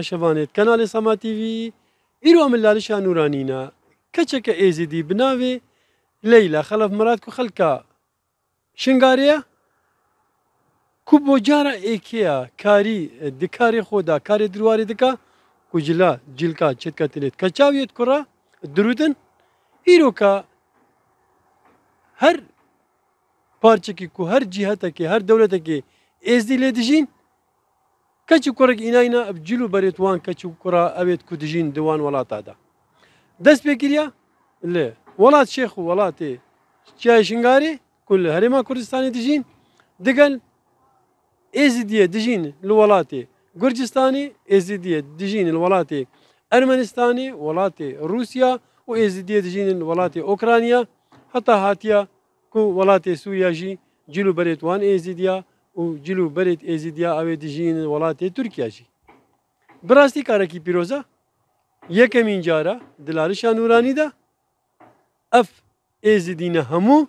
شەوانێت کەناڵی سەما TV ئیرۆ من لالیشا نورانینە کەچەکە ئێزیدی بناوێ لەیلا خەلف مرات و خەلکە شنگارەیە کو بۆ جارە ئێکەیە کاری دکاری خۆدا کاری درواری دکا کوجلا جیلکا چێتکەتێت کە چاویێت کوڕە درودن ئیرۆکە هەر پارچێکی کو هەر جیهەتێکی هەر دەولەتێکی ئێزدی لێ دژین کەچی کوڕێک ئینایە جلو بەرێت وان کەچ و کوڕا ئەوێت کو دژین دوان وڵاتادا. دەست پێگیریە لێ. وڵات شێخ و وڵاتێ چای شنگاری؟ کل هەرێما کوردستانی دژین؟ دگەل ئێزی دیە دژین لە وڵاتێ. گورجستانی ئێزی دیە دژین وڵاتێ. ئەرمەنستانی وڵاتێ رووسیا و ئێزی دیە دژین وڵاتی ئۆکرانیا. هەتا هاتیە کو وڵاتی سووریاژی جلو بەرێت وان ئێزیدیا و جلو بەرێت ئێزیدیا ئەوێ دژین وڵاتی تورکیاژی براستی کارێکی پیرۆزە یەکەمین جارە دلالشان نورانیدا. ئەف ئێزیدینە هەموو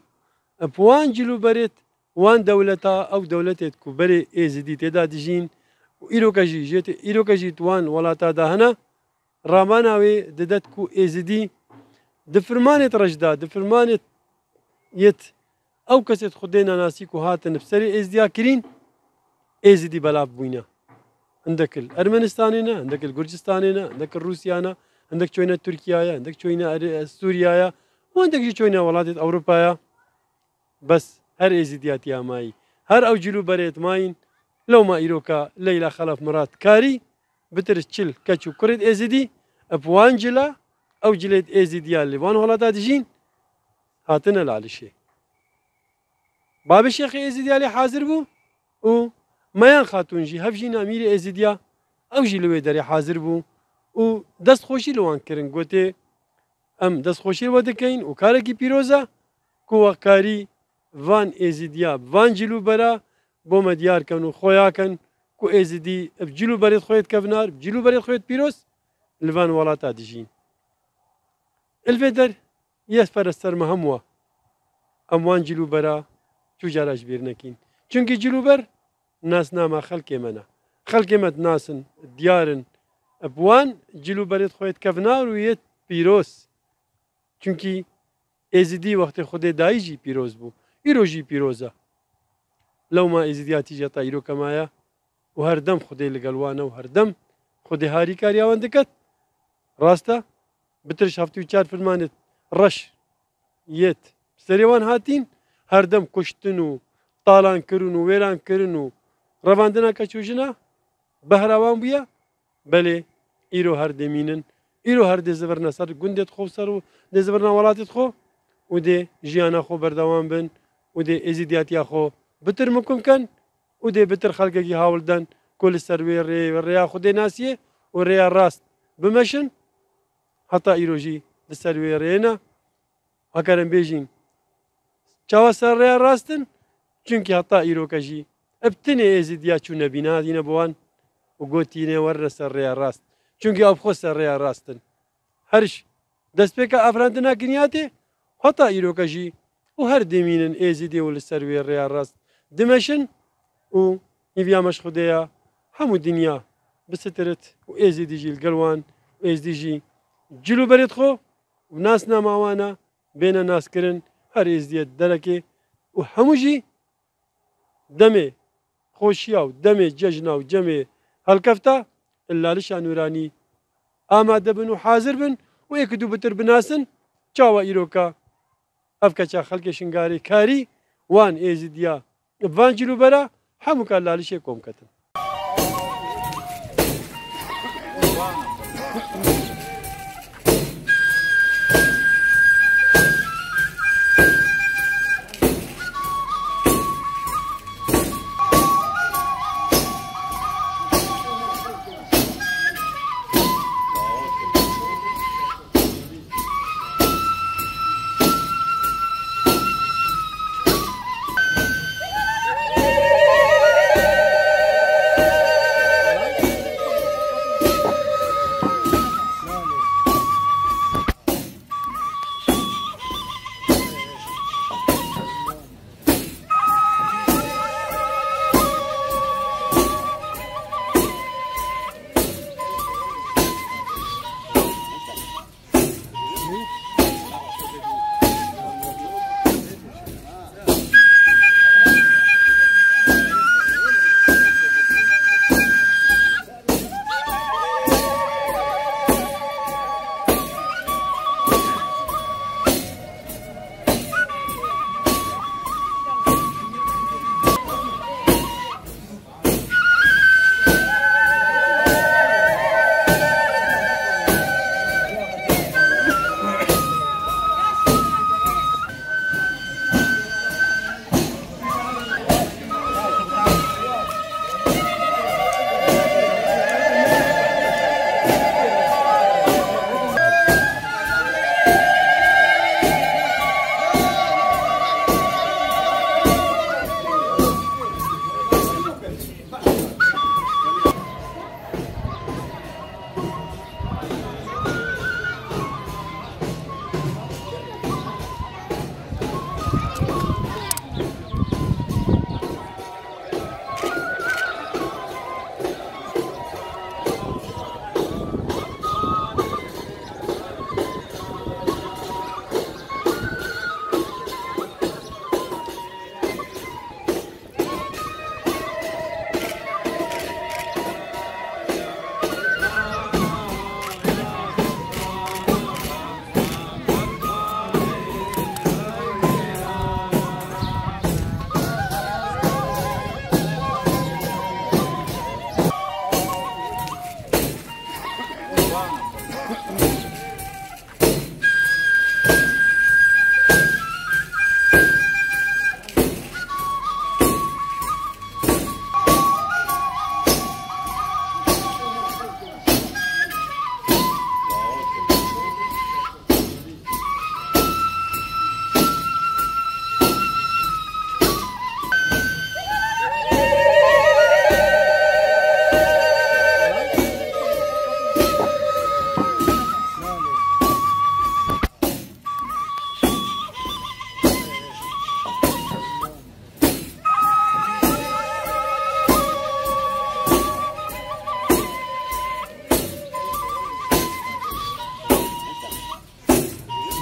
ئەپوان جلو بەرێت وان دەولەتا ئەو دەولەتێت کو بەرێ ئێزیدی تێدا دژین و ئیرۆکەژی ژێت ئیرۆکەژی توان وڵاتادا هەنا ڕاماناوێ دەدەت و ئێزیدی دفرمانێت ڕژدا دفرمانێت یەت ئەو کەسێت خودێ ناناسی و هاتن سەری ئێزدیا کرین ئێزیدی بەلاف بووینە هەندەکل ئەرمەنستانێنە هەندەکل گورجستانێنە هەندەکە رووسیانە هەندێک چۆینە تورکایە هەندێک چۆینە سووریایە هەندێکی چۆینە وڵاتێت ئەوروپایە. بەس هەر ئێزیدیاتی ئامایی هەر ئەو جلو بەرێت ماین لەو ما ئیرۆکە لەیلا خەلف مرات کاری بترس چل کەچ و کوڕێت ئێزیدی ئەپوان جلا ئەو جلێت ئێزیدیا لێوان وڵاتا دژین هاتنە لالیشێ. بابی شێخی ئێزیدیا لێ حاضر بوو و مەیان خاتونژی هەفژی نامیری ئێزیدیا ئەوژی لەوێ دەرێ حاضر بوو و دەستخۆشی لەوان کردن گوتێ ئەم دەستخۆشی وە دەکەین و کارێکی پیرۆزە کووەکاری وان ئێزیدیا وان جلو بەرە بۆ مەدیارکەن و خۆیاکەن کو ئێزیدی جلو بەرێت خۆیت کەبنار جلو بەرێت خۆیت پیرۆست لەوان وڵاتە دژین. الفێ دەر یەس پەرستەرمە هەمووە ئەموان جلو بەرە چو جرش بیر نکین. چونکی جلوبر ناس نامه خلکی منه. خلکی مت ناسن دیارن. ابوان جلوبرت خودت کفنار و یه پیروز. چونکی ازدی وقت خود دایجی پیروز بو. ایروجی پیروزه. لو ما ازدیاتی جتا ایرو کمایا و هر دم خودی لگلوانه و هر دم خودی هاری کاریاوان دکت راسته بترش هفته و چار فرمانت رش یت سریوان هاتین. هەردەم کوشتن و تاالانکردن و وێرانکردن و ڕەواندنا کە چوژنە بەهراوان بووە بەلێ ئیرۆ هەردەمینن ئیرۆ هەر دێزەبەرنە سەر گوندێت خۆ سەر و دێزەبەرنا وڵاتت خۆ و دێ ژیانە خۆ بەردەوام بن. و دێ ئێزیدیاتیا خۆ بتر مکمکەن و دێ بتر خەڵکێکی هاوڵدەن کۆلی سەروێ ڕێ ڕێیا خودێ ناسیە و ڕێیا ڕاست بمەشن هەتا ئیرۆژی سەروێ ڕێنە هەکەرم بێژین چاوە سەر ڕێیا ڕاستن چونکی هەتا ئیرۆکەژی ئەبتنێ ئێزیدیا چوو نەبینادینە بووان و گوتینێ وەرە سەر ڕێیا ڕاست چونکی ئەو خۆ سەر ڕێیا ڕاستن هەرش دەستپێکە ئافرانتە کنیاتێ هەتا ئیرۆکەژی و هەر دێمینن ئێزی دێ و لە سەر وێ ڕێیا ڕاست دمەشن و هیڤامەش خودەیە هەموو دنیا بسترت و ئێزی دیژیل گەڵوان ئێزدیژی جلو بەرێت خۆ و ناس ناماوانە بێنە ناسکردن هەر ئێزدیت دەرەکێ و هەمووژی دەمێ خۆشییا و دەمێ جەژنا و جەمێ هەڵکەفتە لالیشان نورانی ئامادە بن و حاضر بن و یەک دوو بتر بناسن. چاوە ئیرۆکە ئەف کەچا خەڵکی شنگاری کاری وان ئێزیدیا ڤانجلو بەرە هەموو کار لالیشێ کۆمکەتن.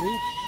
me.